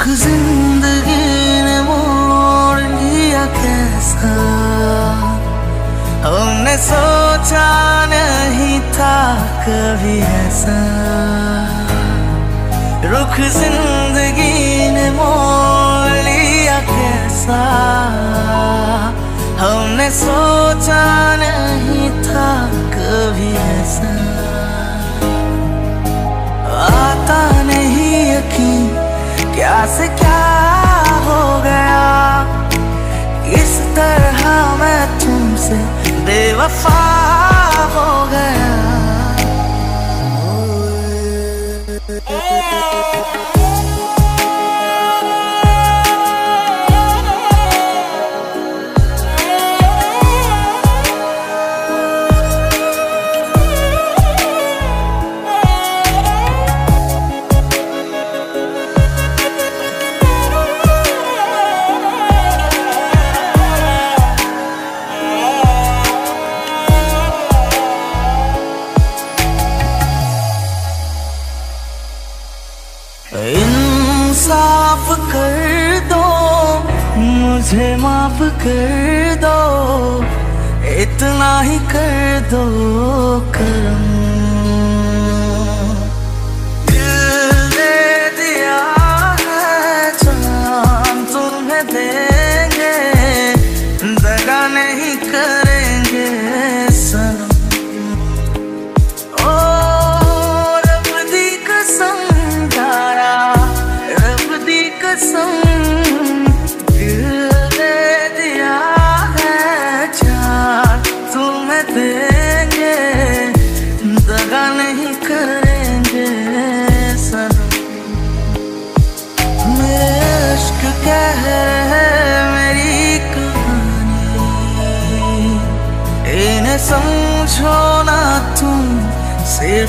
रुख ज़िंदगी ने मोड़ लिया कैसा? हमने सोचा नहीं था कभी ऐसा। रुख ज़िंदगी ने मोड़ लिया कैसा? हमने सोचा नहीं था कभी ऐसा। आता नहीं यकीन क्या से क्या हो गया? इस तरह मैं तुमसे बेवफा इंसाफ कर दो मुझे माफ़ कर दो इतना ही कर दो करम।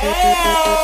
Ei!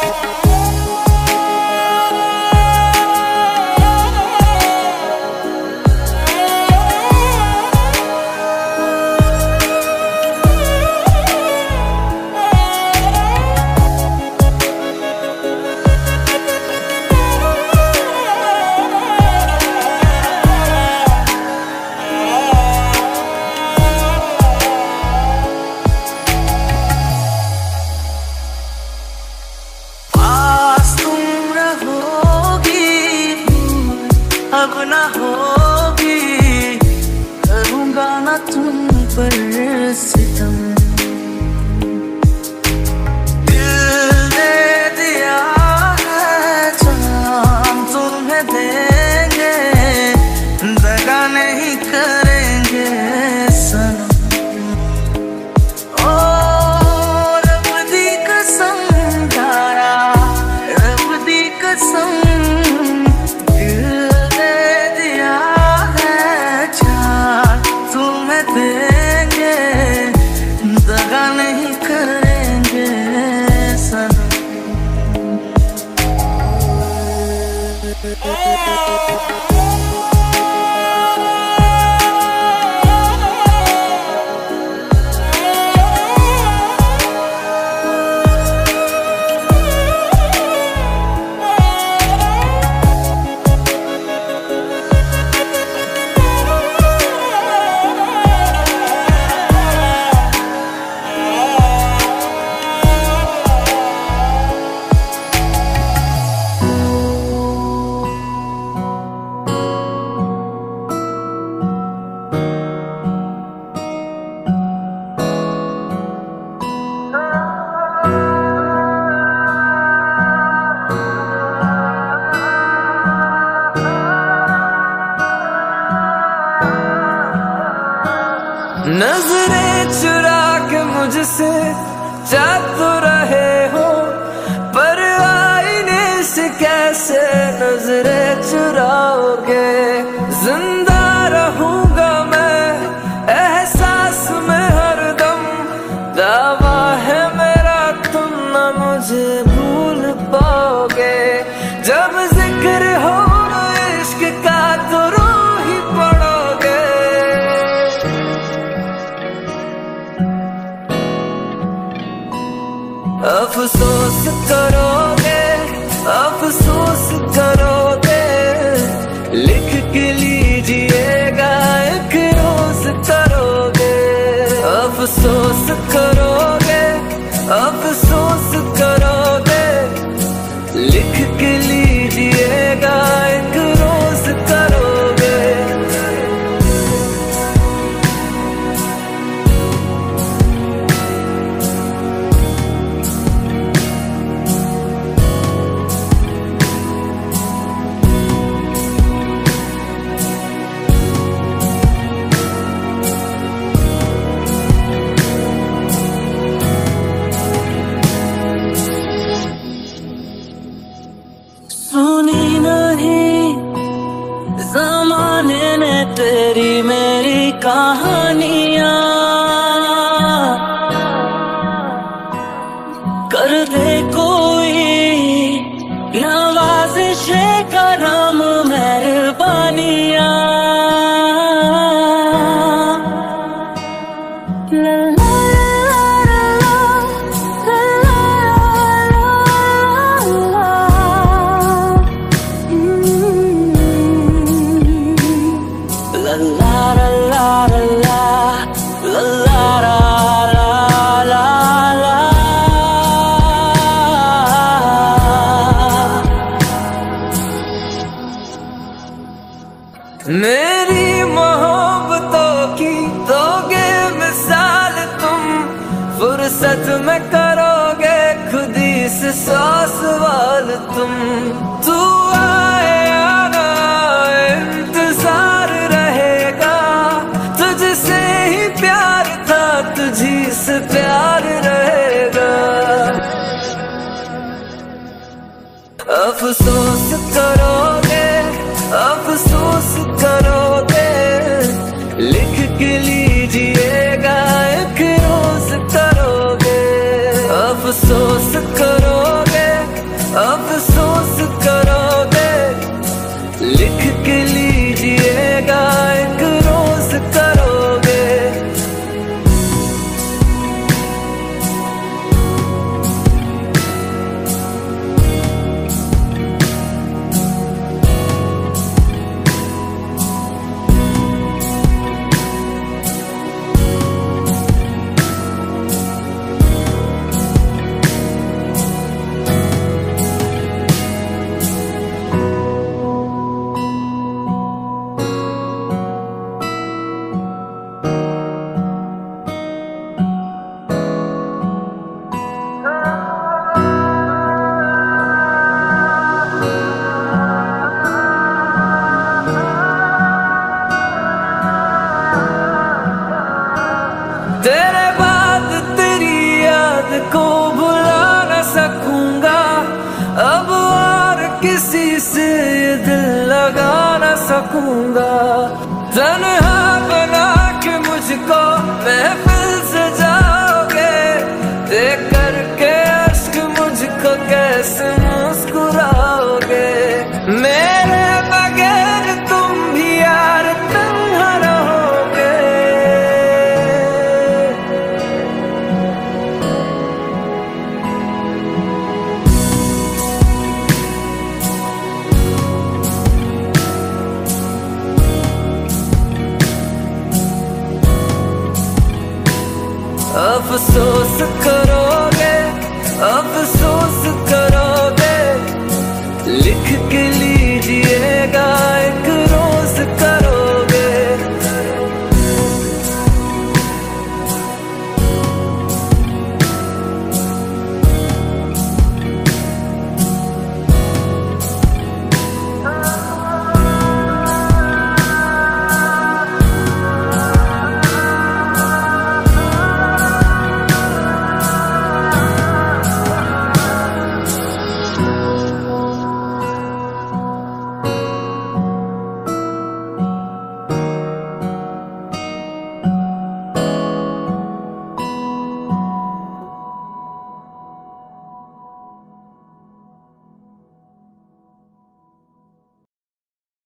corner मुझसे जा जमाने ने तेरी मेरी कहानी एक लीजिएगा एक रोज करोगे अफसोस करो सकूँगा तनहा बना के मुझको महफिल से जाओगे देख करके अश्क मुझको कैसे そう少し